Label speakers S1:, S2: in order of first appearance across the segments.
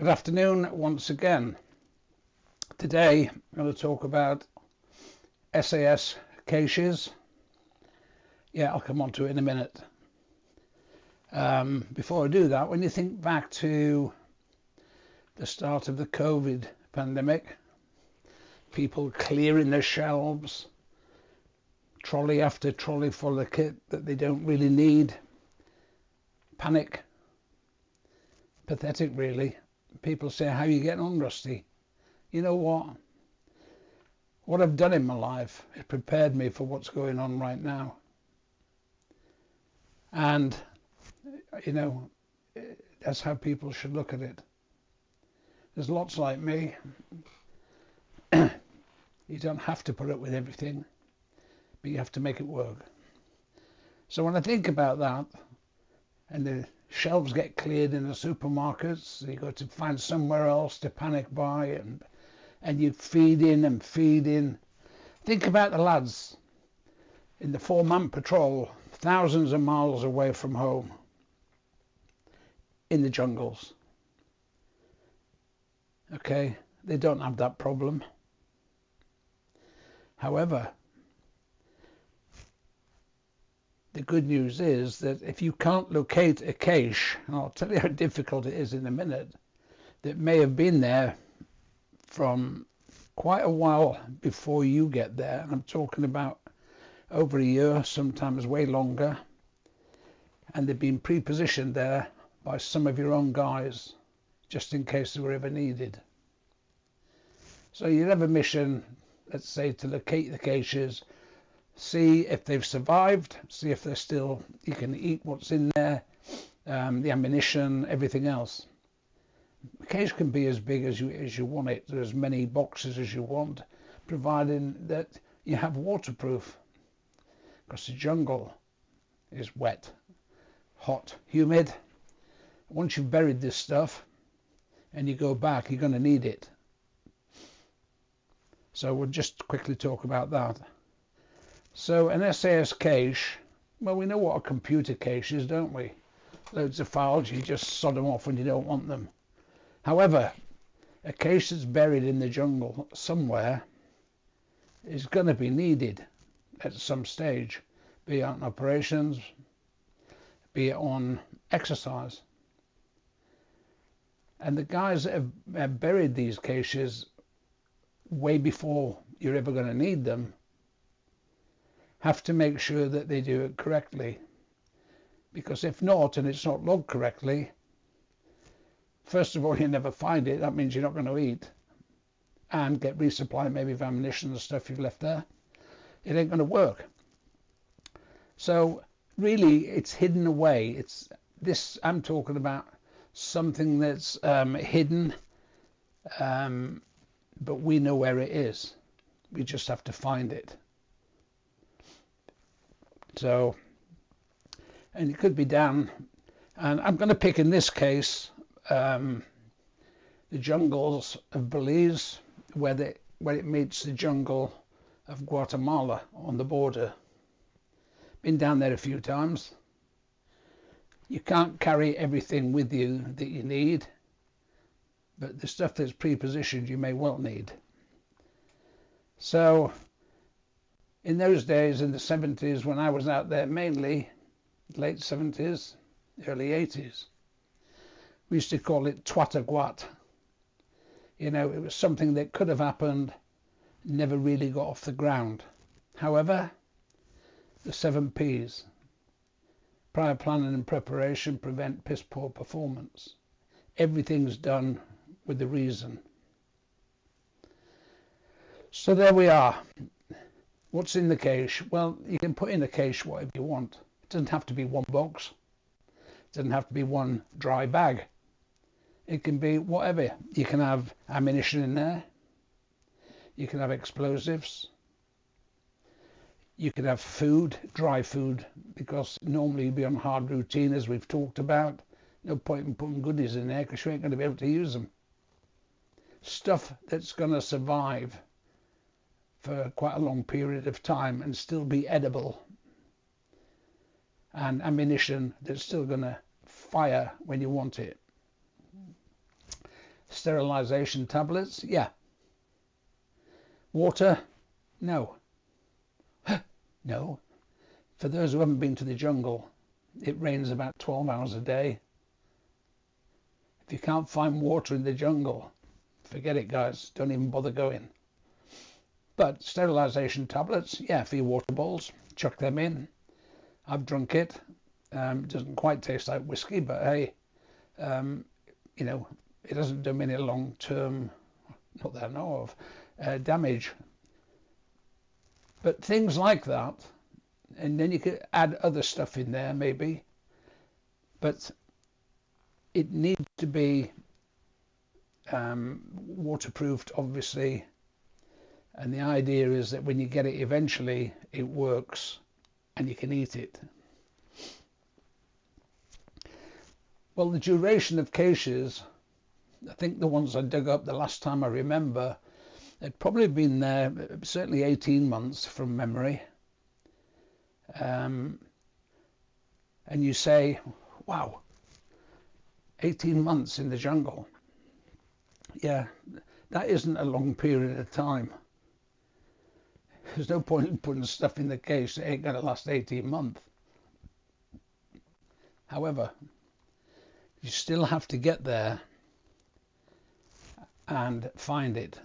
S1: Good afternoon once again. Today I'm going to talk about SAS caches. Yeah, I'll come on to it in a minute. Um, before I do that, when you think back to the start of the COVID pandemic, people clearing their shelves, trolley after trolley full of kit that they don't really need, panic, pathetic really people say, How you getting on, Rusty? You know what? What I've done in my life has prepared me for what's going on right now. And, you know, that's how people should look at it. There's lots like me. you don't have to put up with everything, but you have to make it work. So when I think about that, and the shelves get cleared in the supermarkets. You got to find somewhere else to panic buy, and and you feed in and feed in. Think about the lads in the four-man patrol, thousands of miles away from home, in the jungles. Okay, they don't have that problem. However, the good news is that if you can't locate a cache, and I'll tell you how difficult it is in a minute, that may have been there from quite a while before you get there. I'm talking about over a year, sometimes way longer. And they've been pre-positioned there by some of your own guys, just in case they were ever needed. So you'd have a mission, let's say, to locate the caches see if they've survived, see if they're still, you can eat what's in there, um, the ammunition, everything else. The case can be as big as you as you want it, as many boxes as you want, providing that you have waterproof. Because the jungle is wet, hot, humid. Once you've buried this stuff and you go back, you're going to need it. So we'll just quickly talk about that. So an SAS cache, well, we know what a computer cache is, don't we? Loads of files, you just sod them off when you don't want them. However, a cache that's buried in the jungle somewhere is going to be needed at some stage, be it on operations, be it on exercise. And the guys that have, have buried these caches way before you're ever going to need them have to make sure that they do it correctly. Because if not, and it's not logged correctly, first of all, you never find it. That means you're not going to eat and get resupply maybe of ammunition and stuff you've left there. It ain't going to work. So really, it's hidden away. It's this. I'm talking about something that's um, hidden, um, but we know where it is. We just have to find it. So, and it could be down, and I'm going to pick in this case um, the jungles of Belize, where, they, where it meets the jungle of Guatemala on the border. Been down there a few times. You can't carry everything with you that you need, but the stuff that's pre-positioned you may well need. So in those days in the 70s when I was out there mainly late 70s early 80s we used to call it twataguat you know it was something that could have happened never really got off the ground. However the seven P's prior planning and preparation prevent piss poor performance. Everything's done with the reason. So there we are What's in the cache? Well, you can put in the cache whatever you want. It doesn't have to be one box. It doesn't have to be one dry bag. It can be whatever. You can have ammunition in there. You can have explosives. You can have food, dry food, because normally you'd be on hard routine as we've talked about. No point in putting goodies in there because you ain't going to be able to use them. Stuff that's going to survive for quite a long period of time and still be edible and ammunition that's still going to fire when you want it. Sterilization tablets? Yeah. Water? No. no. For those who haven't been to the jungle, it rains about 12 hours a day. If you can't find water in the jungle, forget it, guys. Don't even bother going. But sterilization tablets, yeah, for your water bowls, chuck them in. I've drunk it. Um, it doesn't quite taste like whiskey, but hey, um, you know, it doesn't do any long term, not that I know of, uh, damage. But things like that, and then you could add other stuff in there maybe, but it needs to be um, waterproofed, obviously. And the idea is that when you get it eventually, it works and you can eat it. Well, the duration of caches I think the ones I dug up the last time I remember had probably been there certainly 18 months from memory. Um, and you say, wow, 18 months in the jungle. Yeah, that isn't a long period of time. There's no point in putting stuff in the case that ain't going to last 18 months. However, you still have to get there and find it.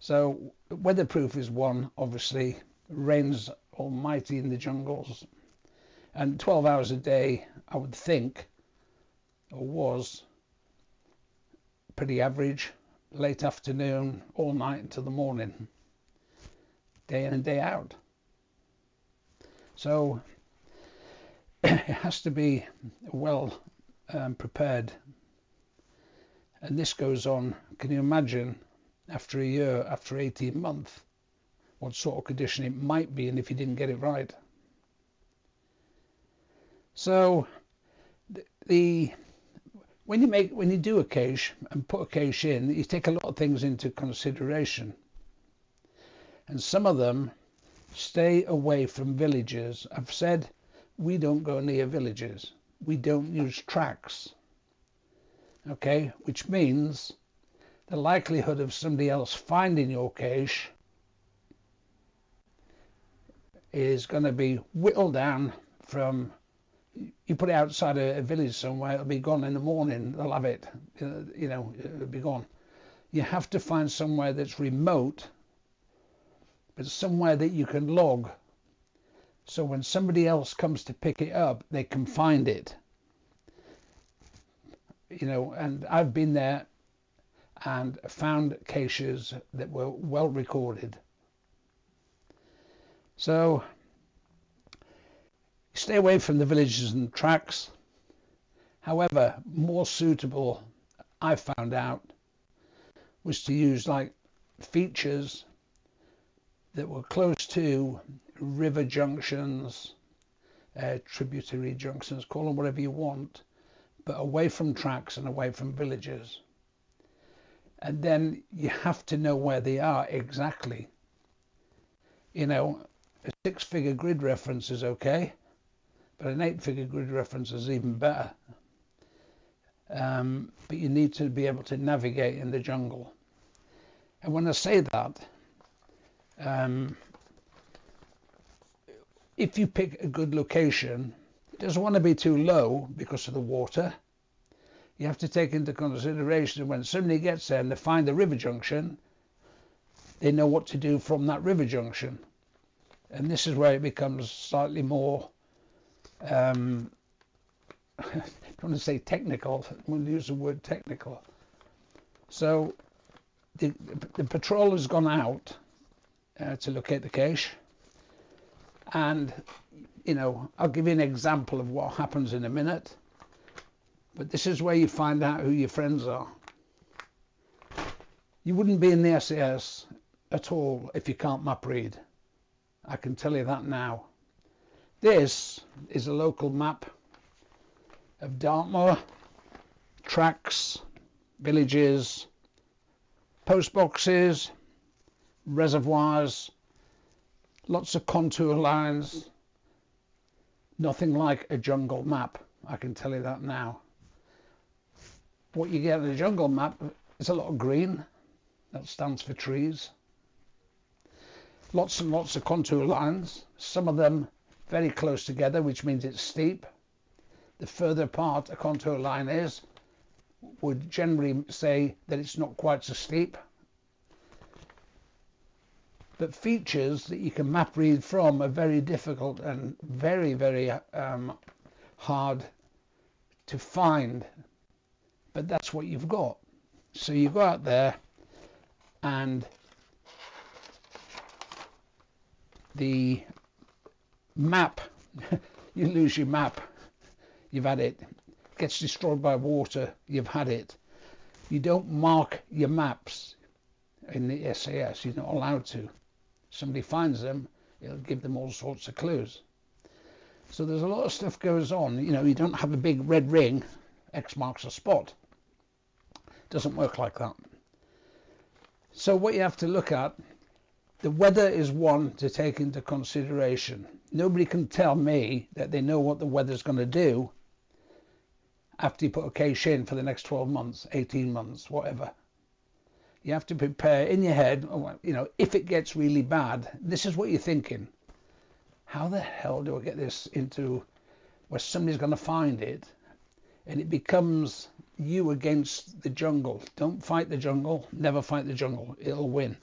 S1: So weatherproof is one, obviously. Rains almighty in the jungles. And 12 hours a day, I would think, or was, pretty average. Late afternoon, all night until the morning. Day in and day out. So it has to be well um, prepared and this goes on, can you imagine, after a year, after 18 months, what sort of condition it might be and if you didn't get it right. So the, the when you make when you do a cache and put a cache in, you take a lot of things into consideration. And some of them stay away from villages. I've said we don't go near villages. We don't use tracks okay, which means the likelihood of somebody else finding your cache is going to be whittled down from you put it outside a, a, village somewhere, it'll be gone in the morning. They'll have it, you know, it'll be gone. You have to find somewhere that's remote, but somewhere that you can log. So when somebody else comes to pick it up, they can find it you know, and I've been there and found caches that were well recorded. So stay away from the villages and tracks. However, more suitable, I found out, was to use like features that were close to river junctions, uh, tributary junctions, call them whatever you want, but away from tracks and away from villages. And then you have to know where they are exactly. You know, a six figure grid reference is okay, but an eight figure grid reference is even better. Um, but you need to be able to navigate in the jungle. And when I say that, um, if you pick a good location it doesn't want to be too low because of the water. You have to take into consideration when somebody gets there and they find the river junction, they know what to do from that river junction. And this is where it becomes slightly more, um, I don't want to say technical, I'm going to use the word technical. So the, the patrol has gone out uh, to locate the cache and you know, I'll give you an example of what happens in a minute. But this is where you find out who your friends are. You wouldn't be in the SAS at all if you can't map read. I can tell you that now. This is a local map of Dartmoor, tracks, villages, post boxes, reservoirs, lots of contour lines, Nothing like a jungle map, I can tell you that now. what you get in a jungle map is a lot of green. That stands for trees. Lots and lots of contour lines. Some of them very close together, which means it's steep. The further apart a contour line is, would generally say that it's not quite so steep. But features that you can map read from are very difficult and very, very um, hard to find. But that's what you've got. So you go out there and the map, you lose your map, you've had it. Gets destroyed by water, you've had it. You don't mark your maps in the SAS, you're not allowed to. Somebody finds them, it'll give them all sorts of clues. So there's a lot of stuff goes on. You know, you don't have a big red ring, X marks a spot. Doesn't work like that. So what you have to look at, the weather is one to take into consideration. Nobody can tell me that they know what the weather's going to do after you put a cache in for the next 12 months, 18 months, whatever. You have to prepare in your head, oh, you know, if it gets really bad, this is what you're thinking. How the hell do I get this into where somebody's going to find it? And it becomes you against the jungle. Don't fight the jungle. Never fight the jungle. It'll win.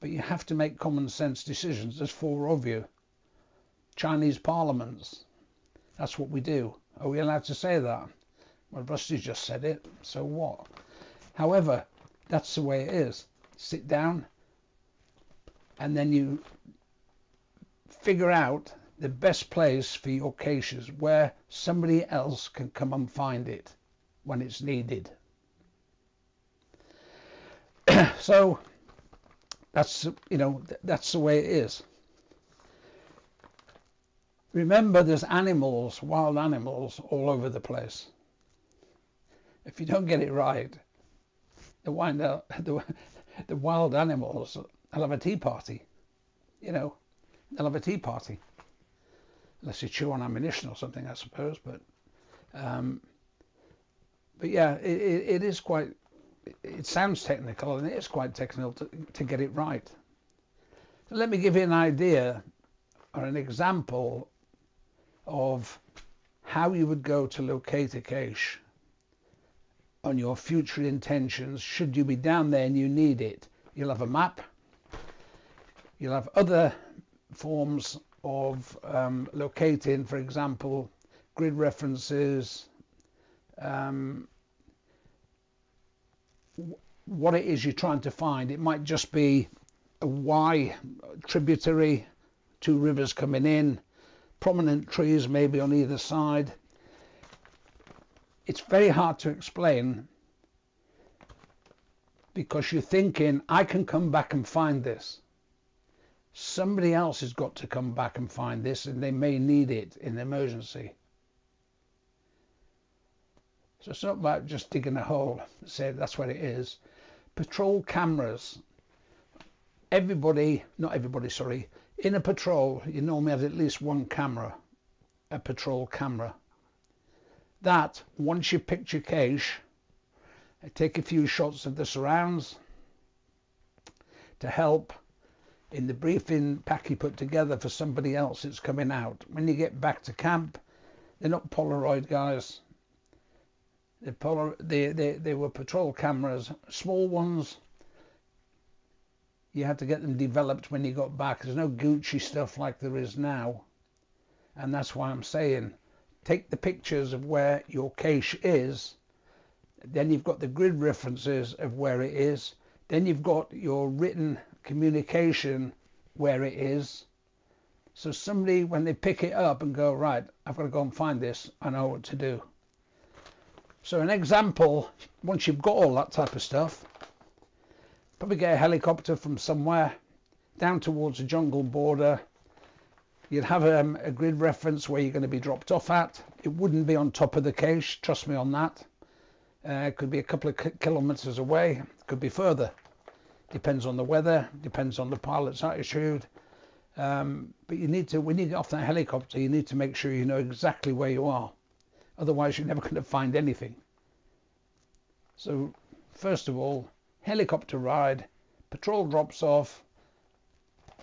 S1: But you have to make common sense decisions. There's four of you. Chinese parliaments. That's what we do. Are we allowed to say that? Well, Rusty just said it. So what? However, that's the way it is. Sit down and then you figure out the best place for your caches where somebody else can come and find it when it's needed. so that's you know that's the way it is. Remember, there's animals, wild animals, all over the place. If you don't get it right, the wild, the, the wild animals will have a tea party. You know, they'll have a tea party. Unless you chew on ammunition or something, I suppose. But um, but yeah, it, it, it is quite. It sounds technical, and it is quite technical to, to get it right. So let me give you an idea or an example of how you would go to locate a cache on your future intentions should you be down there and you need it. You'll have a map. You'll have other forms of um, locating, for example, grid references, um, what it is you're trying to find. It might just be a Y tributary, two rivers coming in, prominent trees maybe on either side. It's very hard to explain because you're thinking, I can come back and find this. Somebody else has got to come back and find this and they may need it in an emergency. So it's not about just digging a hole, say that's what it is. Patrol cameras. Everybody, not everybody, sorry, in a patrol, you normally have at least one camera, a patrol camera. That, once you pick your cache, take a few shots of the surrounds to help in the briefing pack you put together for somebody else that's coming out. When you get back to camp, they're not Polaroid guys. The Polar, they, they, they were patrol cameras, small ones. You had to get them developed when you got back. There's no Gucci stuff like there is now. And that's why I'm saying take the pictures of where your cache is. Then you've got the grid references of where it is. Then you've got your written communication where it is. So somebody, when they pick it up and go, right, I've got to go and find this, I know what to do. So an example, once you've got all that type of stuff, probably get a helicopter from somewhere down towards a jungle border. You'd have um, a grid reference where you're going to be dropped off at. It wouldn't be on top of the cache, trust me on that. Uh, it could be a couple of kilometers away, could be further. Depends on the weather, depends on the pilot's attitude. Um, but you need to, when you get off that helicopter, you need to make sure you know exactly where you are. Otherwise, you're never going to find anything. So, first of all, helicopter ride, patrol drops off,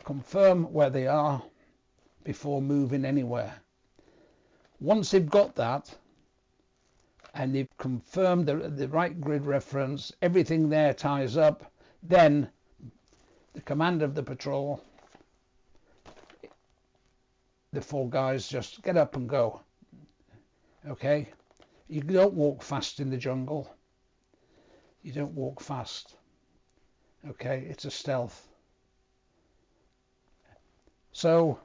S1: confirm where they are before moving anywhere. Once they've got that, and they've confirmed the, the right grid reference, everything there ties up, then the commander of the patrol, the four guys just get up and go. Okay? You don't walk fast in the jungle. You don't walk fast. Okay? It's a stealth. So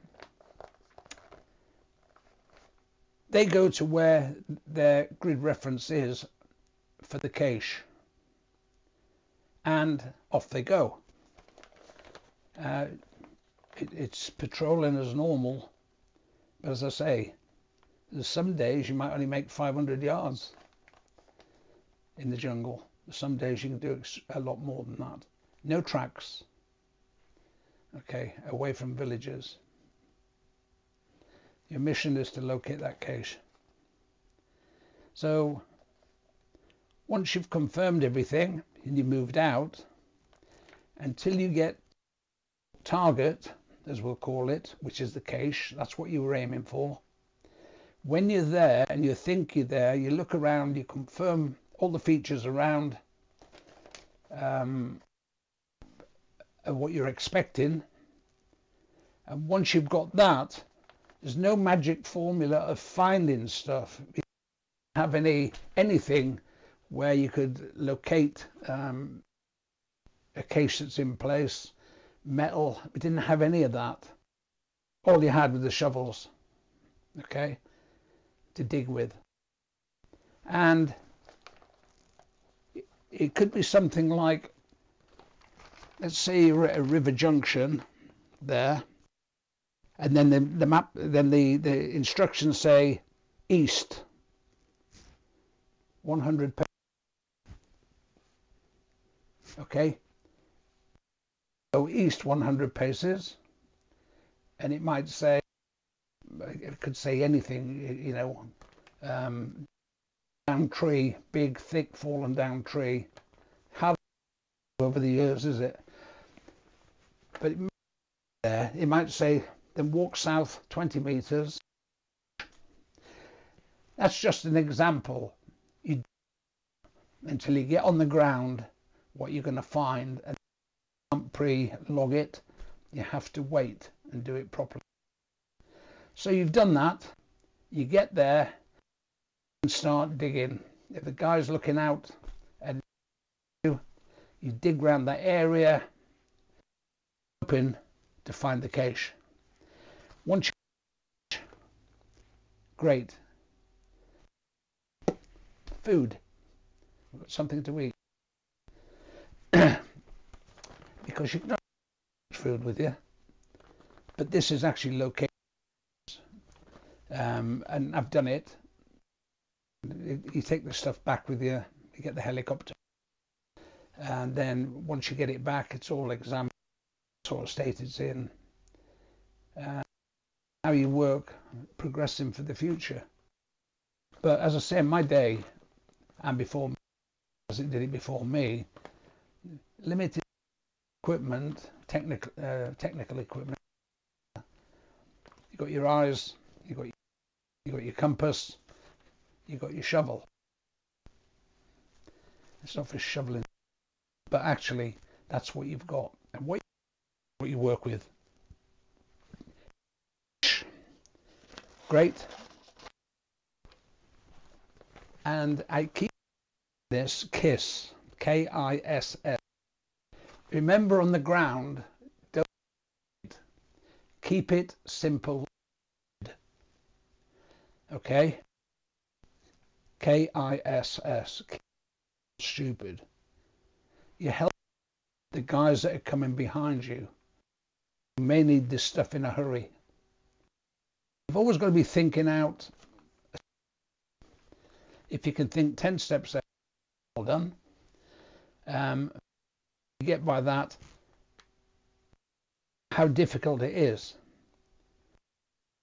S1: they go to where their grid reference is for the cache and off they go. Uh, it, it's patrolling as normal, but as I say, there's some days you might only make 500 yards in the jungle. Some days you can do a lot more than that. No tracks. Okay, away from villages. Your mission is to locate that cache. So once you've confirmed everything and you moved out, until you get target, as we'll call it, which is the cache, that's what you were aiming for. When you're there and you think you're there, you look around, you confirm all the features around um, what you're expecting. And once you've got that, there's no magic formula of finding stuff. You don't have any anything where you could locate um, a case that's in place, metal. We didn't have any of that. All you had were the shovels, okay, to dig with. And it could be something like, let's say you're at a river junction there, and then the, the map, then the, the instructions say east, 100 paces. okay. Go east 100 paces. And it might say it could say anything you know um, down tree big thick fallen down tree. How over the years is it? But it, there. It might say then walk south 20 meters that's just an example you until you get on the ground what you're going to find and can't pre-log it. You have to wait and do it properly. So you've done that. You get there and start digging. If the guy's looking out and you, you dig around that area, hoping to find the cache. Once you great food, something to eat because you can have food with you, but this is actually located. Um, and I've done it. You take the stuff back with you. You get the helicopter, and then once you get it back, it's all examined, sort of state it's in. Uh, how you work, progressing for the future. But as I say, my day, and before, as it did it before me, limited equipment, technical uh, technical equipment. You got your eyes, you got your, you got your compass, you got your shovel. It's not for shoveling, but actually that's what you've got and what what you work with. Great. And I keep this KISS, K-I-S-S. Remember on the ground, don't keep it simple. Okay? K I S S. Stupid. You help the guys that are coming behind you. You may need this stuff in a hurry. You've always got to be thinking out. If you can think 10 steps ahead, well done. Um, get by that how difficult it is.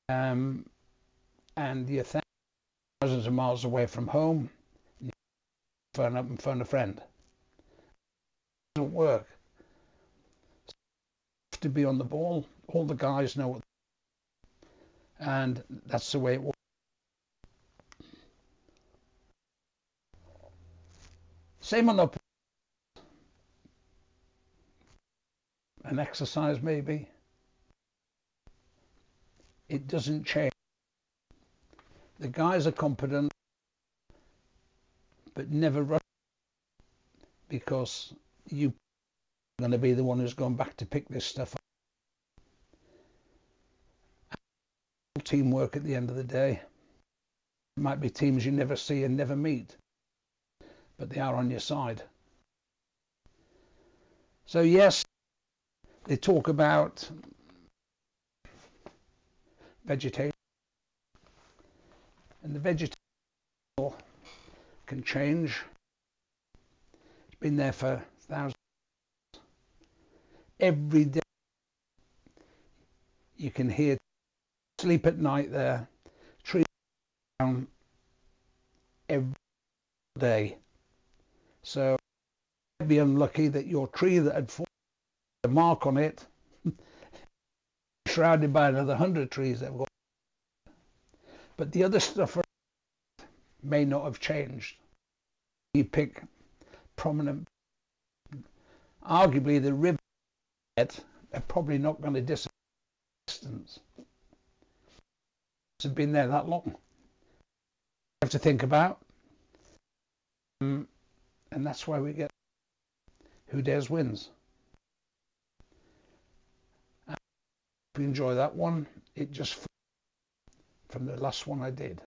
S1: Um, and you're thousands of miles away from home, phone up and phone a friend. It doesn't work. So have to be on the ball. All the guys know what, and that's the way it works. Same on the an exercise maybe. It doesn't change. The guys are competent, but never rush because you are going to be the one who's gone back to pick this stuff up. Teamwork at the end of the day. It might be teams you never see and never meet, but they are on your side. So yes, they talk about vegetation and the vegetation can change. It's been there for thousands. Every day you can hear sleep at night there, trees down every day. So be unlucky that your tree that had fallen a mark on it, shrouded by another hundred trees that have got. But the other stuff may not have changed. You pick prominent, arguably the river are probably not going to disappear. It's been there that long. You have to think about, um, and that's why we get who dares wins. you enjoy that one, it just from the last one I did.